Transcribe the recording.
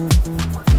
Mm-hmm.